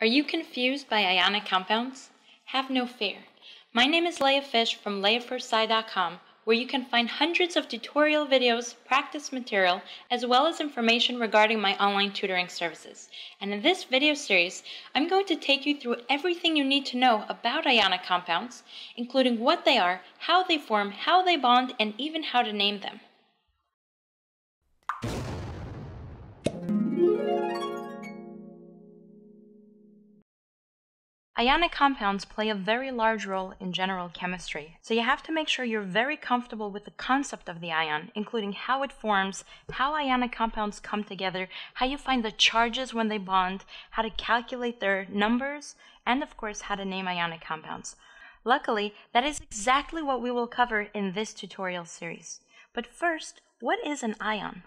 Are you confused by ionic compounds? Have no fear. My name is Leah Fisch from Leah4sci.com, where you can find hundreds of tutorial videos, practice material, as well as information regarding my online tutoring services. And in this video series, I'm going to take you through everything you need to know about ionic compounds, including what they are, how they form, how they bond, and even how to name them. Ionic compounds play a very large role in general chemistry, so you have to make sure you're very comfortable with the concept of the ion, including how it forms, how ionic compounds come together, how you find the charges when they bond, how to calculate their numbers, and of course, how to name ionic compounds. Luckily, that is exactly what we will cover in this tutorial series. But first, what is an ion?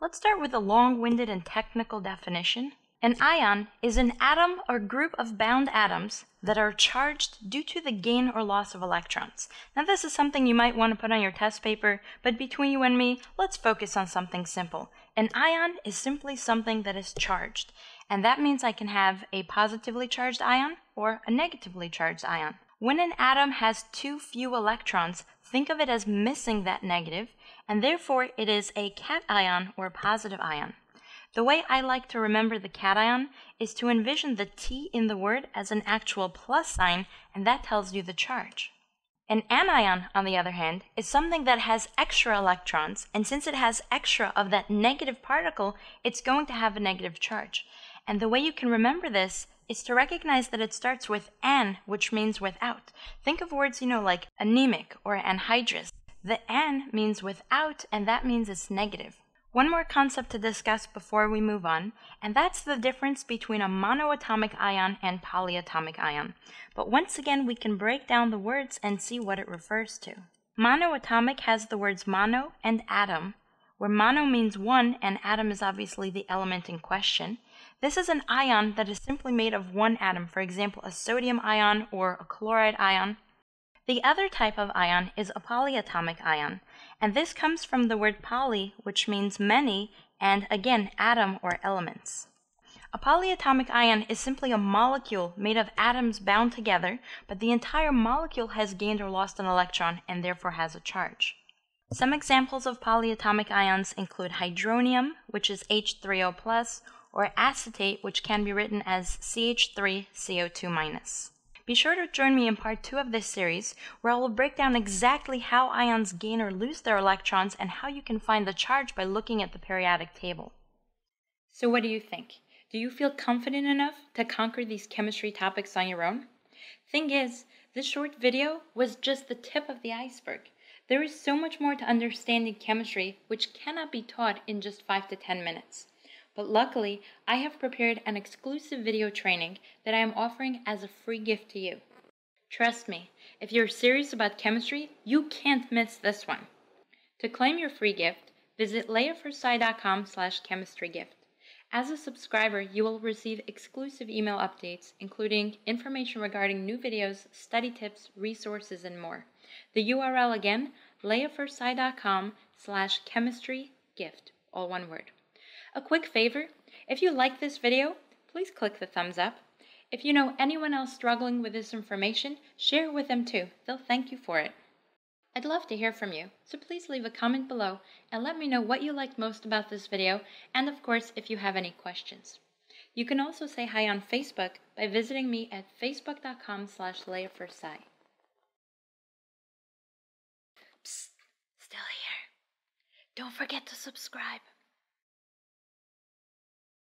Let's start with a long-winded and technical definition. An ion is an atom or group of bound atoms that are charged due to the gain or loss of electrons. Now, this is something you might want to put on your test paper, but between you and me, let's focus on something simple. An ion is simply something that is charged, and that means I can have a positively charged ion or a negatively charged ion. When an atom has too few electrons, think of it as missing that negative, and therefore it is a cation or positive ion. The way I like to remember the cation is to envision the T in the word as an actual plus sign, and that tells you the charge. An anion, on the other hand, is something that has extra electrons, and since it has extra of that negative particle, it's going to have a negative charge. And the way you can remember this is to recognize that it starts with an, which means without. Think of words, you know, like anemic or anhydrous. The an means without, and that means it's negative. One more concept to discuss before we move on, and that's the difference between a monoatomic ion and polyatomic ion. But once again, we can break down the words and see what it refers to. Monoatomic has the words mono and atom, where mono means one and atom is obviously the element in question. This is an ion that is simply made of one atom, for example, a sodium ion or a chloride ion. The other type of ion is a polyatomic ion, and this comes from the word poly, which means many, and again, atom or elements. A polyatomic ion is simply a molecule made of atoms bound together, but the entire molecule has gained or lost an electron and therefore has a charge. Some examples of polyatomic ions include hydronium, which is H3O+, or acetate, which can be written as CH3CO2-. Be sure to join me in part two of this series, where I will break down exactly how ions gain or lose their electrons and how you can find the charge by looking at the periodic table. So, what do you think? Do you feel confident enough to conquer these chemistry topics on your own? Thing is, this short video was just the tip of the iceberg. There is so much more to understanding chemistry which cannot be taught in just 5 to 10 minutes. But luckily, I have prepared an exclusive video training that I am offering as a free gift to you. Trust me, if you're serious about chemistry, you can't miss this one. To claim your free gift, visit leah4sci.com slash chemistrygift. As a subscriber, you will receive exclusive email updates, including information regarding new videos, study tips, resources, and more. The URL again, leah4sci.com slash chemistrygift, all one word. A quick favor, if you like this video, please click the thumbs up. If you know anyone else struggling with this information, share it with them too. They'll thank you for it. I'd love to hear from you, so please leave a comment below and let me know what you liked most about this video, and of course, if you have any questions. You can also say hi on Facebook by visiting me at facebook.com slash. Psst, still here. Don't forget to subscribe.